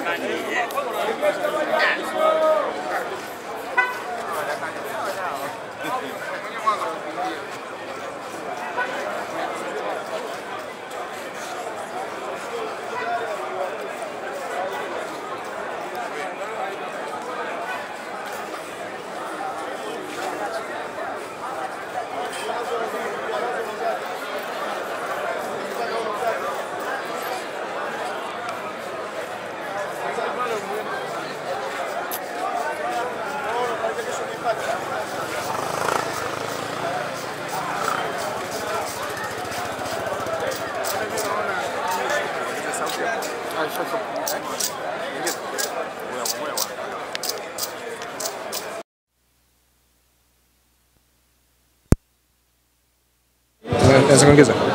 Germany. 네, 연습 관계자.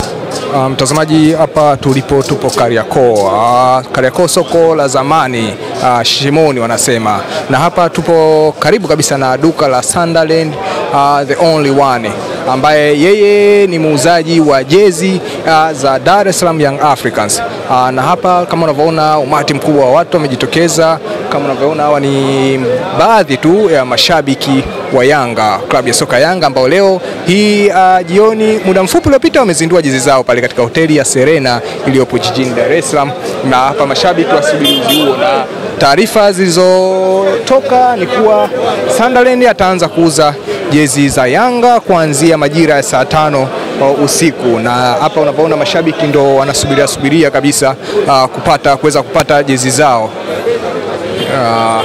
Mtazamaji, um, hapa tulipo tupo Kariakoo. Uh, Kariakoo soko la zamani uh, Shimoni wanasema, na hapa tupo karibu kabisa na duka la Sunderland uh, the only one ambaye yeye ni muuzaji wa jezi uh, za Dar es Salaam Young Africans. Uh, na hapa kama unavyoona umati mkubwa wa watu wamejitokeza. Kama unavyoona hawa ni baadhi tu ya mashabiki wa Yanga, klabu ya soka Yanga ambao leo hii uh, jioni muda mfupi uliopita wamezindua jezi zao pale katika hoteli ya Serena iliyopo jijini Dar es Salaam, na hapa mashabiki wasubiri huo, na taarifa zilizotoka ni kuwa Sunderland ataanza kuuza jezi za Yanga kuanzia majira ya saa tano uh, usiku, na hapa unapoona mashabiki ndo wanasubiria subiria kabisa uh, kupata kuweza kupata jezi zao. Uh,